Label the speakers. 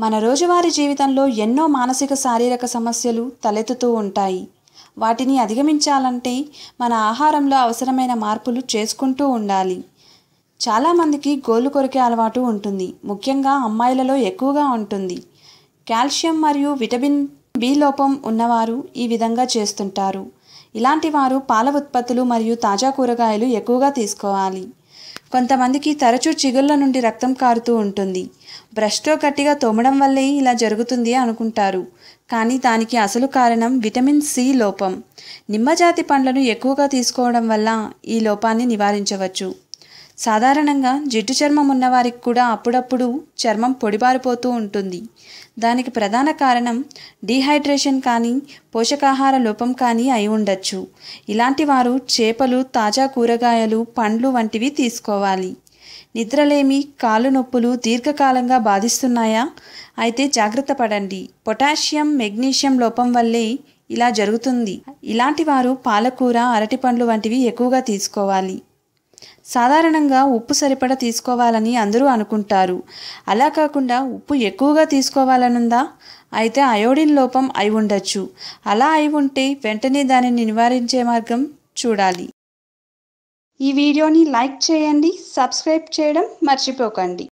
Speaker 1: మన రోజువారీ జీవితంలో ఎన్నో మానసిక శారీరక సమస్యలు తలెత్తుతూ ఉంటాయి. వాటిని అధిగమించాలంటే మన ఆహారంలో అవసరమైన మార్పులు చేసుకుంటూ ఉండాలి. చాలామందికి గోళ్ళు కొరికే అలవాటు ఉంటుంది. ముఖ్యంగా అమ్మాయిలలో ఎక్కువగా ఉంటుంది. కాల్షియం మరియు విటమిన్ బి లోపం ఉన్నవారు ఈ విధంగా చేస్తుంటారు. ఇలాంటి వారు పాల ఉత్పత్తులు మరియు తాజా కూరగాయలు ఎక్కువగా తీసుకోవాలి. కొంతమందికి తరచూ చిగుళ్ళ నుండి రక్తం కారుతూ ఉంటుంది. బ్రష్తో గట్టిగా తోమడం వల్లే ఇలా జరుగుతుంది అనుకుంటారు. కానీ దానికి అసలు కారణం విటమిన్ సి లోపం. నిమ్మజాతి పండ్లను ఎక్కువగా తీసుకోవడం వల్ల ఈ లోపాన్ని నివారించవచ్చు. సాధారణంగా జిడ్డు చర్మం ఉన్నవారికి కూడా అప్పుడప్పుడు చర్మం పొడిబారిపోతూ ఉంటుంది. దానికి ప్రధాన కారణం డీహైడ్రేషన్ కానీ పోషకాహార లోపం కానీ అయి ఉండొచ్చు. ఇలాంటి వారు చేపలు తాజా కూరగాయలు పండ్లు వంటివి తీసుకోవాలి. నిద్రలేమి కాలు నొప్పులు దీర్ఘకాలంగా బాధిస్తున్నాయా? అయితే జాగ్రత్త పడండి. పొటాషియం మెగ్నీషియం లోపం వల్లే ఇలా జరుగుతుంది. ఇలాంటి వారు పాలకూర అరటిపండ్లు వంటివి ఎక్కువగా తీసుకోవాలి. సాధారణంగా ఉప్పు సరిపడ తీసుకోవాలని అందరూ అనుకుంటారు. అలా కాకుండా ఉప్పు ఎక్కువగా తీసుకోవాలనుందా? అయితే అయోడిన్ లోపం అయి ఉండొచ్చు. అలా అయి ఉంటే వెంటనే దానిని నివారించే మార్గం చూడాలి. ఈ వీడియోని లైక్ చేయండి సబ్స్క్రైబ్ చేయడం మర్చిపోకండి.